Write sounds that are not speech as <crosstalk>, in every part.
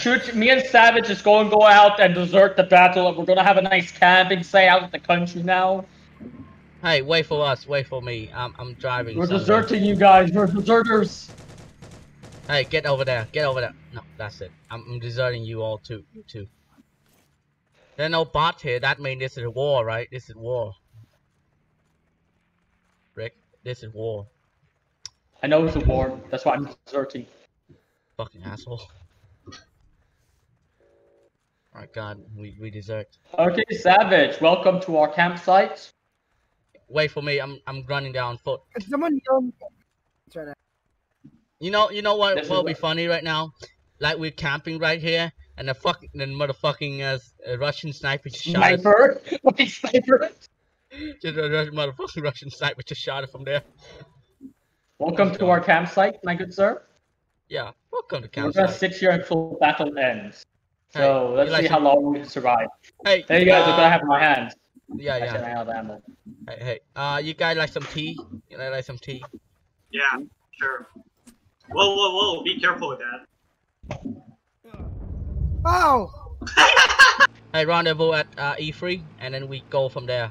truth, me and Savage is going to go out and desert the battle. and We're going to have a nice camping site out in the country now. Hey, wait for us. Wait for me. I'm I'm driving. We're somewhere. deserting you guys. We're deserters. Hey, get over there. Get over there. No, that's it. I'm, I'm deserting you all too. You too. There's no bot here. That means this is a war, right? This is war. Rick, this is war. I know it's a war. That's why I'm deserting. Fucking asshole. My God, we we desert. Okay, Savage, welcome to our campsite. Wait for me. I'm I'm running down foot. Can someone yell? It's right now. You know, you know what This is will be what- funny right now? Like we're camping right here, and the fucking the motherfucking uh, uh, Russian sniper just shot us. Sniper. <laughs> Wait, sniper. Just a Russian, motherfucking Russian sniper just shot it from there. Welcome to our campsite, my good sir. Yeah, welcome to We're gonna campsite. sit here until battle ends. Hey, So you let's see some- how long we can survive. Hey, There you guys uh, are gonna have my hands. Yeah, Actually, yeah. I have ammo. Hey, hey. Uh, you guys like some tea? You guys like some tea? Yeah, sure. Whoa, whoa, whoa! Be careful with that. Oh! <laughs> Hey, rendezvous at uh, E3, and then we go from there.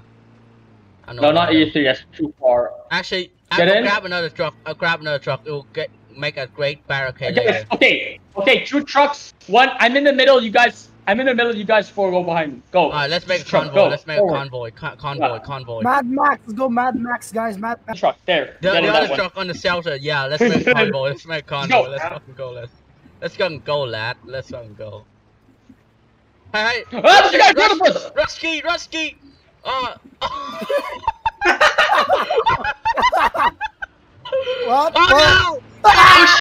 I know No, not. E3. That's too far. Actually, Get I'll in. grab another truck. I'll grab another truck. It will get make a great barricade Okay, later. okay, okay. Two trucks. One. I'm in the middle. You guys. I'm in the middle. You guys four go behind me. Go. Alright, let's make a convoy. go, Let's make forward. a convoy. Con- convoy. Yeah. Convoy. Mad Max, let's go Mad Max, guys. Mad Max. truck there. The, the other that one. truck on the shelter. Yeah, let's make a <laughs> convoy. Let's make a convoy. go. Let's fucking go. Let's let's fucking go, lad. Let's fucking go. Hey, hey, Ah, you guys got us! Rusky, Rusky. Uh, <laughs> What? oh no!